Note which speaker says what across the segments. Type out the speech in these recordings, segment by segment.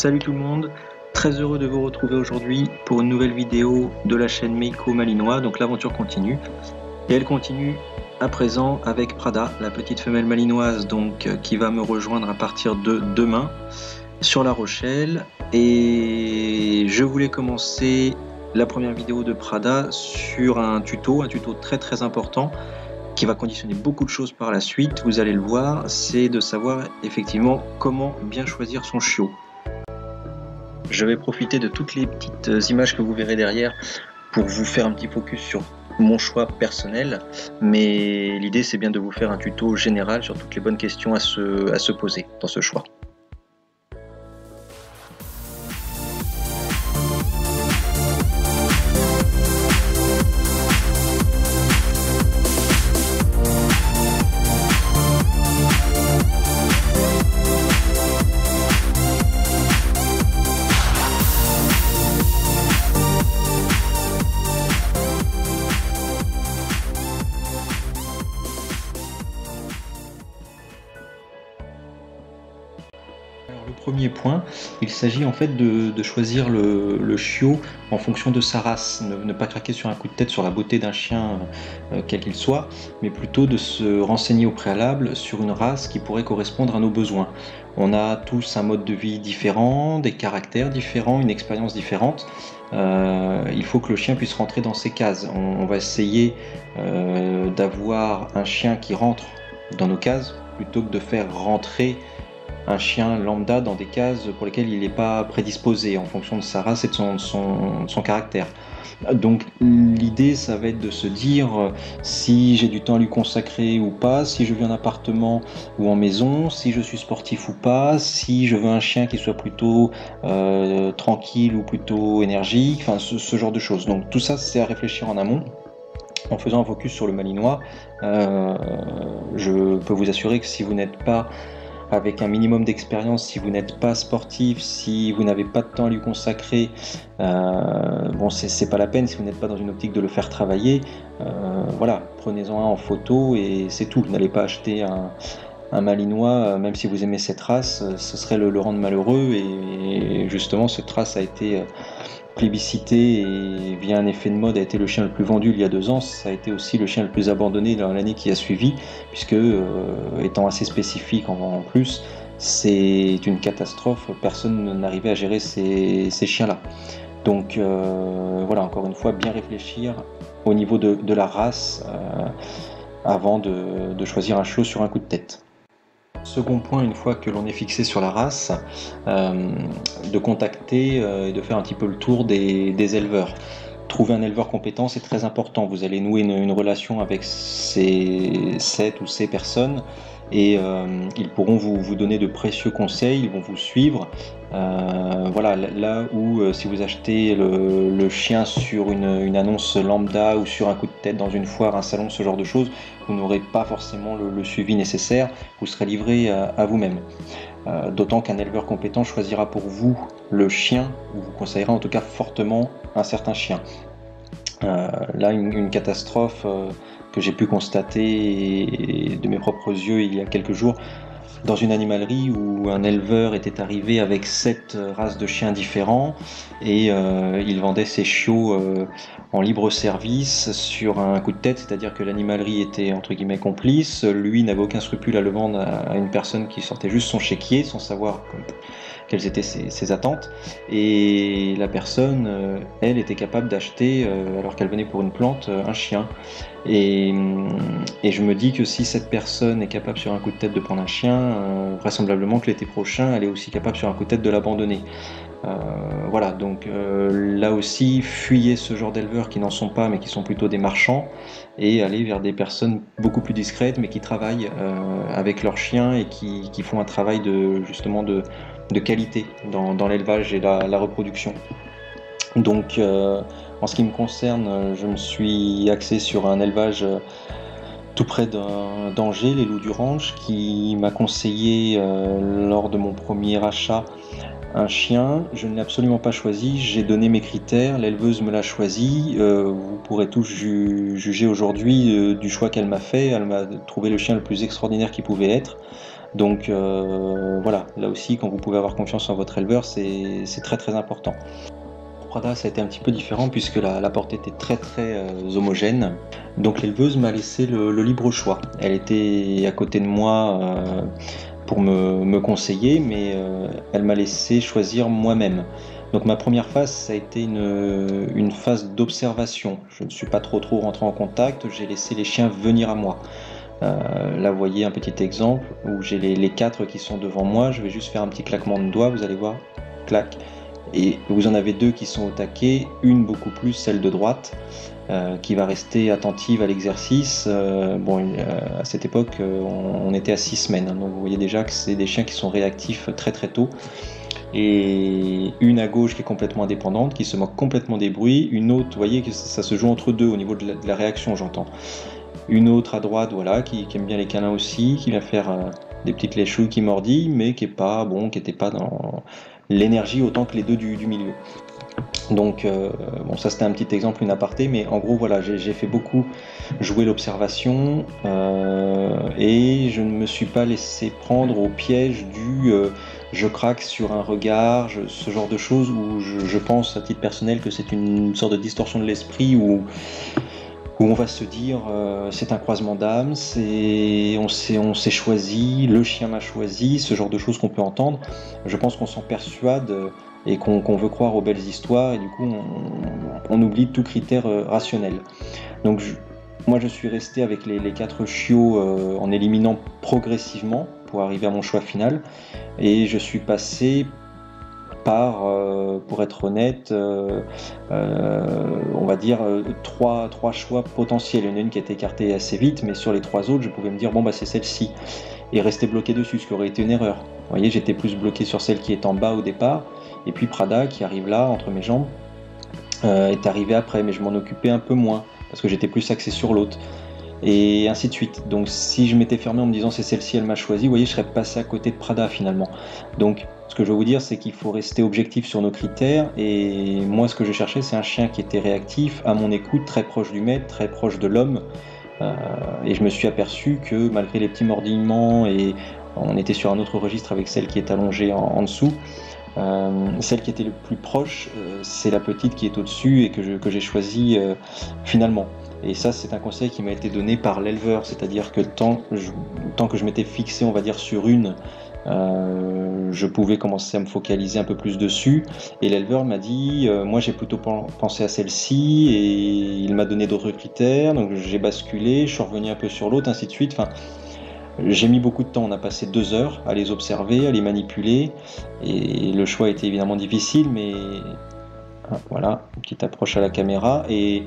Speaker 1: Salut tout le monde, très heureux de vous retrouver aujourd'hui pour une nouvelle vidéo de la chaîne Meiko Malinois, donc l'aventure continue. Et elle continue à présent avec Prada, la petite femelle malinoise donc euh, qui va me rejoindre à partir de demain sur La Rochelle. Et je voulais commencer la première vidéo de Prada sur un tuto, un tuto très très important qui va conditionner beaucoup de choses par la suite, vous allez le voir, c'est de savoir effectivement comment bien choisir son chiot. Je vais profiter de toutes les petites images que vous verrez derrière pour vous faire un petit focus sur mon choix personnel, mais l'idée c'est bien de vous faire un tuto général sur toutes les bonnes questions à se, à se poser dans ce choix. Premier point, il s'agit en fait de, choisir le, chiot en fonction de sa race, ne, pas craquer sur un coup de tête sur la beauté d'un chien euh, quel qu'il soit, mais plutôt de se renseigner au préalable sur une race qui pourrait correspondre à nos besoins. On a tous un mode de vie différent, des caractères différents, une expérience différente. Euh, il faut que le chien puisse rentrer dans ces cases. On, va essayer euh, d'avoir un chien qui rentre dans nos cases plutôt que de faire rentrer un chien lambda dans des cases pour lesquelles il n'est pas prédisposé en fonction de sa race et de son, caractère. Donc l'idée, ça va être de se dire euh, si j'ai du temps à lui consacrer ou pas, si je vis en appartement ou en maison, si je suis sportif ou pas, si je veux un chien qui soit plutôt euh, tranquille ou plutôt énergique, enfin ce, genre de choses. Donc tout ça, c'est à réfléchir en amont. En faisant un focus sur le malinois, euh, je peux vous assurer que si vous n'êtes pas avec un minimum d'expérience, si vous n'êtes pas sportif, si vous n'avez pas de temps à lui consacrer, euh, bon, c'est pas la peine si vous n'êtes pas dans une optique de le faire travailler. Euh, voilà, prenez-en un en photo et c'est tout. N'allez pas acheter un, malinois, euh, même si vous aimez cette race, ce serait le, rendre malheureux et, justement cette race a été plébiscité et via un effet de mode a été le chien le plus vendu il y a deux ans, ça a été aussi le chien le plus abandonné dans l'année qui a suivi, puisque euh, étant assez spécifique en, plus, c'est une catastrophe, personne n'arrivait à gérer ces, chiens-là. Donc euh, voilà, encore une fois, bien réfléchir au niveau de, la race euh, avant de, de choisir un chiot sur un coup de tête. Second point, une fois que l'on est fixé sur la race, euh, de contacter euh, et de faire un petit peu le tour des, éleveurs. Trouver un éleveur compétent, c'est très important. Vous allez nouer une, relation avec ces, cette ou ces personnes et euh, ils pourront vous, donner de précieux conseils, ils vont vous suivre. Euh, voilà, là où euh, si vous achetez le, chien sur une, annonce lambda ou sur un coup de tête dans une foire, un salon, ce genre de choses, vous n'aurez pas forcément le, suivi nécessaire, vous serez livré à, vous-même. D'autant qu'un éleveur compétent choisira pour vous le chien, ou vous conseillera en tout cas fortement un certain chien. là, une catastrophe que j'ai pu constater de mes propres yeux il y a quelques jours dans une animalerie où un éleveur était arrivé avec sept races de chiens différents et euh, il vendait ses chiots euh, en libre service sur un coup de tête, c'est-à-dire que l'animalerie était entre guillemets complice, lui n'avait aucun scrupule à le vendre à une personne qui sortait juste son chéquier sans savoir quelles étaient ses, attentes. Et la personne, euh, elle, était capable d'acheter, alors qu'elle venait pour une plante, un chien. Et, je me dis que si cette personne est capable sur un coup de tête de prendre un chien, vraisemblablement que l'été prochain, elle est aussi capable sur un coup de tête de l'abandonner. voilà, donc là aussi, fuyez ce genre d'éleveurs qui n'en sont pas, mais qui sont plutôt des marchands, et aller vers des personnes beaucoup plus discrètes, mais qui travaillent avec leurs chiens et qui, font un travail de justement de, qualité dans, l'élevage et la, reproduction. Donc, euh, en ce qui me concerne, je me suis axé sur un élevage euh, tout près d'Angers, les loups du range, qui m'a conseillé euh, lors de mon premier achat un chien. Je ne l'ai absolument pas choisi, j'ai donné mes critères, l'éleveuse me l'a choisi. vous pourrez tous juger aujourd'hui du choix qu'elle m'a fait. Elle m'a trouvé le chien le plus extraordinaire qui pouvait être. Donc voilà, là aussi, quand vous pouvez avoir confiance en votre éleveur, c'est très très important. Ça a été un petit peu différent puisque la, porte était très très euh, homogène. Donc l'éleveuse m'a laissé le, libre choix. Elle était à côté de moi euh, pour me, conseiller, mais euh, elle m'a laissé choisir moi-même. Donc ma première phase, ça a été une, phase d'observation. Je ne suis pas trop trop rentré en contact, j'ai laissé les chiens venir à moi. là, voyez un petit exemple où j'ai les, les, quatre qui sont devant moi. Je vais juste faire un petit claquement de doigts, vous allez voir. Clac. Et vous en avez deux qui sont au taquet, une beaucoup plus, celle de droite, euh, qui va rester attentive à l'exercice. Euh, bon, euh, à cette époque, on, était à six semaines, hein, donc vous voyez déjà que c'est des chiens qui sont réactifs très très tôt. Et une à gauche qui est complètement indépendante, qui se moque complètement des bruits. Une autre, vous voyez que ça se joue entre deux au niveau de la, réaction, j'entends. Une autre à droite, voilà, qui, aime bien les câlins aussi, qui va faire des petites léchouilles qui mordillent, mais qui est pas bon, qui n'était pas dans l'énergie autant que les deux du, milieu. Donc, euh, bon, ça c'était un petit exemple, une aparté, mais en gros, voilà, j'ai fait beaucoup jouer l'observation euh, et je ne me suis pas laissé prendre au piège du euh, je craque sur un regard, ce genre de choses où je, pense à titre personnel que c'est une sorte de distorsion de l'esprit où où on va se dire c'est un croisement d'âmes, on s'est choisi, le chien m'a choisi, ce genre de choses qu'on peut entendre. Je pense qu'on s'en persuade et qu'on veut croire aux belles histoires et du coup on, oublie tout critère euh, rationnel. Donc moi je suis resté avec les, quatre chiots euh, en éliminant progressivement pour arriver à mon choix final et je suis passé euh, pour être honnête, euh, euh, on va dire trois, trois choix potentiels. Il y en a une qui a été écartée assez vite, mais sur les trois autres, je pouvais me dire bon bah c'est celle-ci et rester bloqué dessus, ce qui aurait été une erreur. Vous voyez, j'étais plus bloqué sur celle qui est en bas au départ, et puis Prada qui arrive là entre mes jambes est arrivé après, mais je m'en occupais un peu moins parce que j'étais plus axé sur l'autre et ainsi de suite. Donc si je m'étais fermé en me disant c'est celle-ci, elle m'a choisi, vous voyez, je serais passé à côté de Prada finalement. Donc ce que je veux vous dire, c'est qu'il faut rester objectif sur nos critères. Et moi, ce que je cherchais, c'est un chien qui était réactif, à mon écoute, très proche du maître, très proche de l'homme. Euh, et je me suis aperçu que malgré les petits mordillements, et on était sur un autre registre avec celle qui est allongée en, dessous, euh, celle qui était le plus proche, euh, c'est la petite qui est au-dessus et que j'ai choisie finalement. Et ça, c'est un conseil qui m'a été donné par l'éleveur, c'est-à-dire que tant, tant, que je m'étais fixé, on va dire, sur une, euh, je pouvais commencer à me focaliser un peu plus dessus. Et l'éleveur m'a dit, euh, moi j'ai plutôt pensé à celle-ci, et il m'a donné d'autres critères, donc j'ai basculé, je suis revenu un peu sur l'autre, ainsi de suite. Enfin, j'ai mis beaucoup de temps, on a passé deux heures à les observer, à les manipuler, et le choix était évidemment difficile, mais ah, voilà, une petite approche à la caméra, et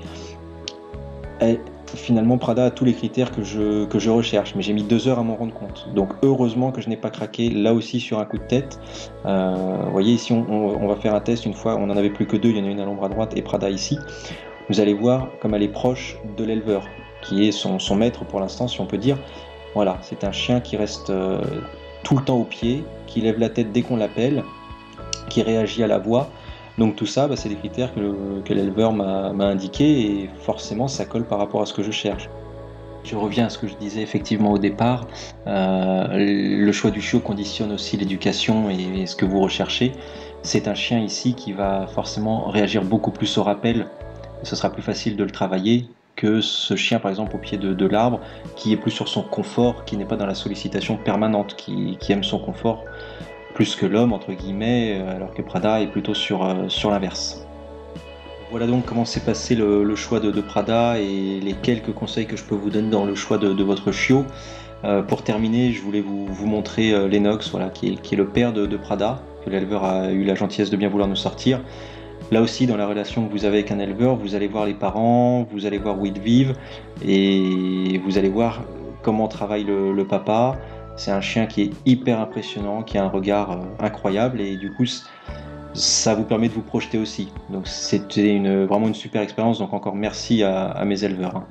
Speaker 1: finalement Prada a tous les critères que je, recherche, mais j'ai mis deux heures à m'en rendre compte. Donc heureusement que je n'ai pas craqué là aussi sur un coup de tête. Euh, vous voyez ici on, va faire un test une fois, on n'en avait plus que deux, il y en a une à l'ombre à droite et Prada ici. Vous allez voir comme elle est proche de l'éleveur, qui est son, son maître pour l'instant si on peut dire. Voilà, c'est un chien qui reste euh, tout le temps au pied, qui lève la tête dès qu'on l'appelle, qui réagit à la voix. Donc tout ça, bah, c'est des critères que, l'éleveur m'a indiqué et forcément ça colle par rapport à ce que je cherche. Je reviens à ce que je disais effectivement au départ, euh, le choix du chiot conditionne aussi l'éducation et, ce que vous recherchez. C'est un chien ici qui va forcément réagir beaucoup plus au rappel, ce sera plus facile de le travailler que ce chien par exemple au pied de, l'arbre qui est plus sur son confort, qui n'est pas dans la sollicitation permanente, qui aime son confort plus que l'homme, entre guillemets, euh, alors que Prada est plutôt sur, euh, sur l'inverse. Voilà donc comment s'est passé le, choix de, Prada et les quelques conseils que je peux vous donner dans le choix de, votre chiot. Euh, pour terminer, je voulais vous, montrer Lennox, voilà, qui, est, le père de, Prada, que l'éleveur a eu la gentillesse de bien vouloir nous sortir. Là aussi, dans la relation que vous avez avec un éleveur, vous allez voir les parents, vous allez voir où ils vivent, et vous allez voir comment travaille le papa, c'est un chien qui est hyper impressionnant, qui a un regard euh, incroyable et du coup ça vous permet de vous projeter aussi. Donc c'était vraiment une super expérience. Donc encore merci à, mes éleveurs. Hein.